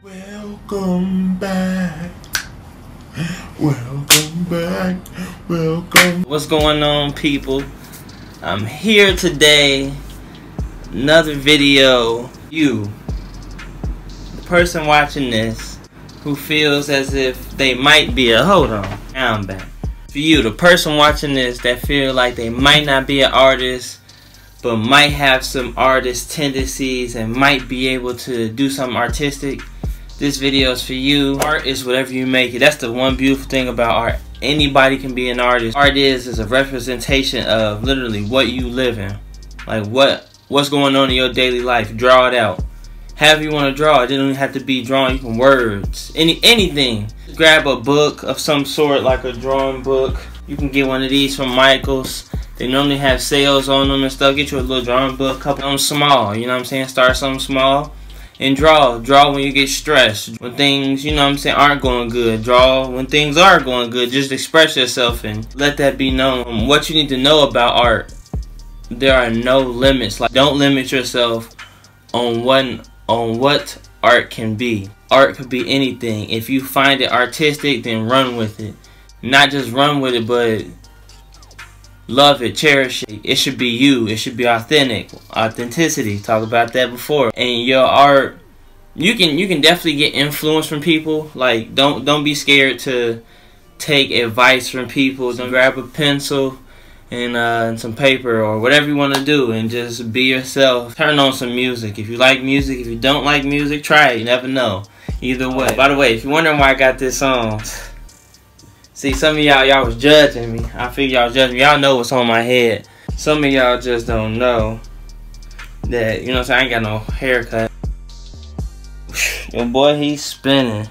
Welcome back. Welcome back. Welcome. What's going on, people? I'm here today. Another video. You, the person watching this, who feels as if they might be a hold on. I'm back. For you, the person watching this that feel like they might not be an artist, but might have some artist tendencies and might be able to do something artistic this video is for you. Art is whatever you make it. That's the one beautiful thing about art. Anybody can be an artist. Art is is a representation of literally what you live in. Like what what's going on in your daily life. Draw it out. However you want to draw. It doesn't have to be drawing. from words. Any anything. Grab a book of some sort, like a drawing book. You can get one of these from Michaels. They normally have sales on them and stuff. Get you a little drawing book, couple of them small. You know what I'm saying? Start something small and draw. Draw when you get stressed. When things, you know what I'm saying, aren't going good. Draw when things are going good. Just express yourself and let that be known. What you need to know about art, there are no limits. Like don't limit yourself on one on what art can be. Art could be anything. If you find it artistic, then run with it. Not just run with it, but love it, cherish it. It should be you. It should be authentic. Authenticity. Talk about that before. And your art, you can you can definitely get influence from people. Like don't don't be scared to take advice from people. Don't grab a pencil and, uh, and some paper or whatever you want to do and just be yourself. Turn on some music. If you like music, if you don't like music, try it. You never know. Either way. By the way, if you're wondering why I got this song. See, some of y'all, y'all was judging me. I figure y'all judging me. Y'all know what's on my head. Some of y'all just don't know that, you know I ain't got no haircut. Your boy, he's spinning.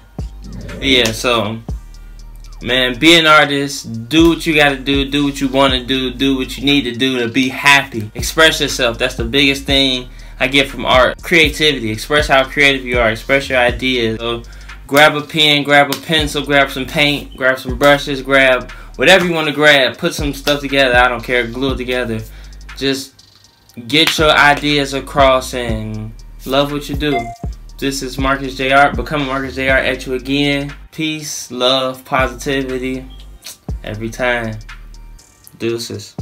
Yeah, so, man, be an artist. Do what you gotta do. Do what you wanna do. Do what you need to do to be happy. Express yourself. That's the biggest thing I get from art. Creativity. Express how creative you are. Express your ideas. So, grab a pen, grab a pencil, grab some paint, grab some brushes, grab whatever you want to grab. Put some stuff together. I don't care. Glue it together. Just get your ideas across and love what you do. This is Marcus J Art. Become Marcus J Art at you again. Peace, love, positivity every time. Deuces.